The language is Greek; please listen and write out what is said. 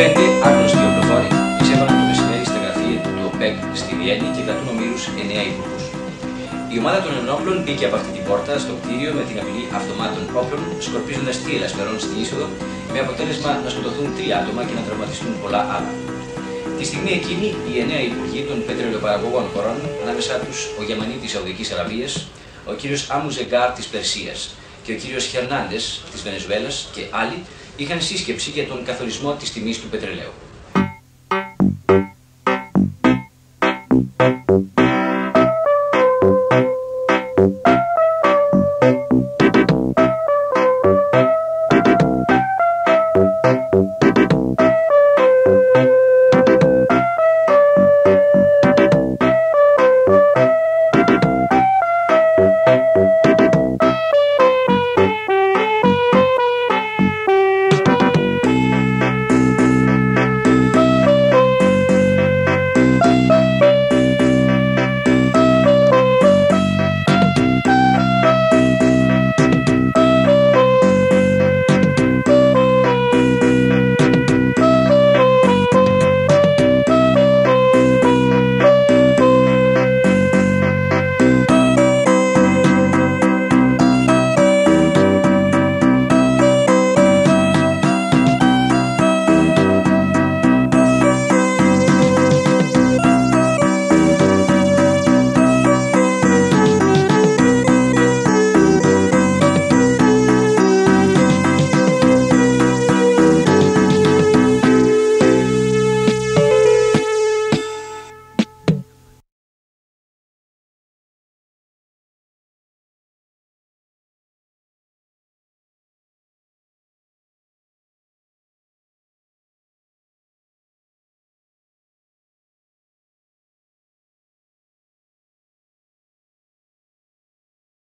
πέντε άγνωστοι οπλοφόροι εισέβαλαν το μεσημέρι στα γραφεία του ΟΠΕΚ στη Βιέννη και κρατούν ομήρου εννέα υπουργούς. Η ομάδα των ενόπλων μπήκε από αυτή την πόρτα στο κτίριο με την απειλή αυτομάτων όπλων, σκορπίζοντας τρία λασπερών στην είσοδο, με αποτέλεσμα να σκοτωθούν τρία άτομα και να τραυματιστούν πολλά άλλα. Τη στιγμή εκείνη, οι εννέα υπουργοί των πετρελαιοπαραγωγών χωρών, ανάμεσά τους ο Γερμανί της Σαουδικής Αραβίας, ο κύριος Άμου Ζεγκάρ της Περσίας και ο κύριος Χερνάντες της Βενεζουέλας και άλλοι, είχαν σύσκεψη για τον καθορισμό της τιμής του πετρελαίου.